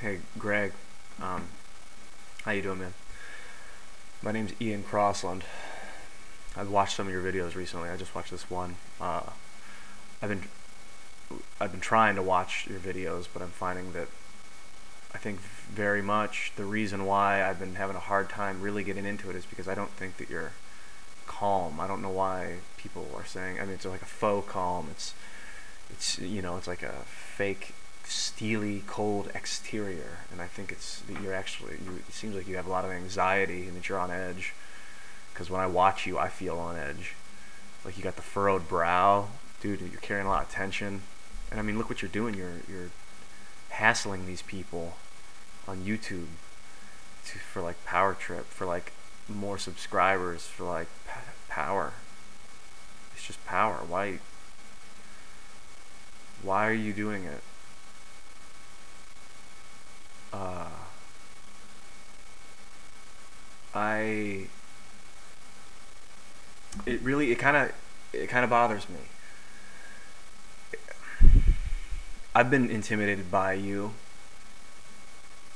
Hey, Greg. Um, how you doing, man? My name's Ian Crossland. I've watched some of your videos recently. I just watched this one. Uh, I've been I've been trying to watch your videos, but I'm finding that I think very much the reason why I've been having a hard time really getting into it is because I don't think that you're calm. I don't know why people are saying. I mean, it's like a faux calm. It's it's you know, it's like a fake steely, cold exterior, and I think it's you're actually. You, it seems like you have a lot of anxiety and that you're on edge. Because when I watch you, I feel on edge. Like you got the furrowed brow, dude. You're carrying a lot of tension, and I mean, look what you're doing. You're you're hassling these people on YouTube to, for like power trip for like more subscribers for like power. It's just power. Why? Why are you doing it? Uh, I. It really it kind of it kind of bothers me. I've been intimidated by you.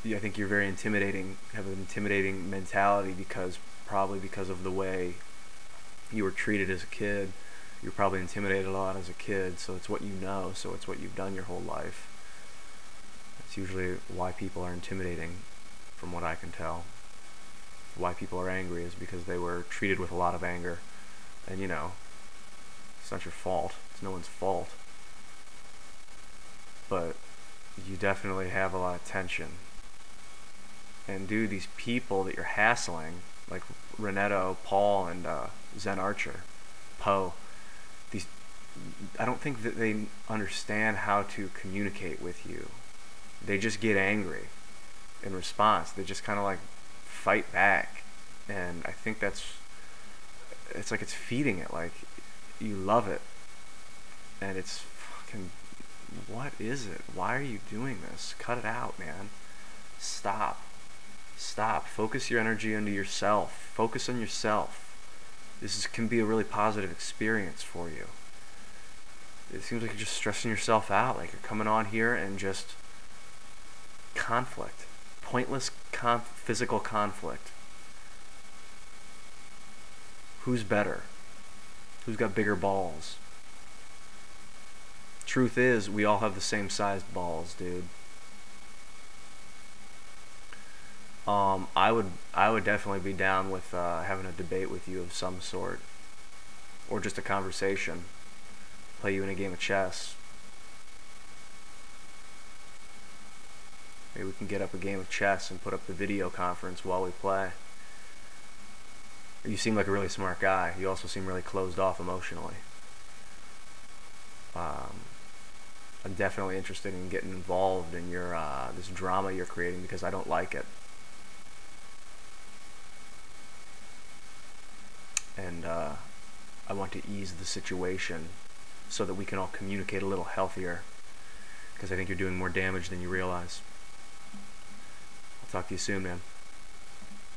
I think you're very intimidating. Have an intimidating mentality because probably because of the way you were treated as a kid. You're probably intimidated a lot as a kid, so it's what you know, so it's what you've done your whole life. That's usually why people are intimidating, from what I can tell. Why people are angry is because they were treated with a lot of anger. And you know, it's not your fault. It's no one's fault. But you definitely have a lot of tension. And dude, these people that you're hassling, like Renetto, Paul, and uh, Zen Archer, Poe, these, I don't think that they understand how to communicate with you. They just get angry in response. They just kind of like fight back, and I think that's it's like it's feeding it. Like you love it, and it's fucking. What is it? Why are you doing this? Cut it out, man. Stop. Stop. Focus your energy into yourself. Focus on yourself. This is, can be a really positive experience for you. It seems like you're just stressing yourself out. Like you're coming on here and just conflict, pointless conf- physical conflict. Who's better? Who's got bigger balls? Truth is, we all have the same sized balls, dude. Um, I would, I would definitely be down with uh, having a debate with you of some sort, or just a conversation. Play you in a game of chess. Maybe we can get up a game of chess and put up the video conference while we play. You seem like a really smart guy. You also seem really closed off emotionally. Um, I'm definitely interested in getting involved in your uh, this drama you're creating because I don't like it. And uh, I want to ease the situation so that we can all communicate a little healthier because I think you're doing more damage than you realize. Talk to you soon, man.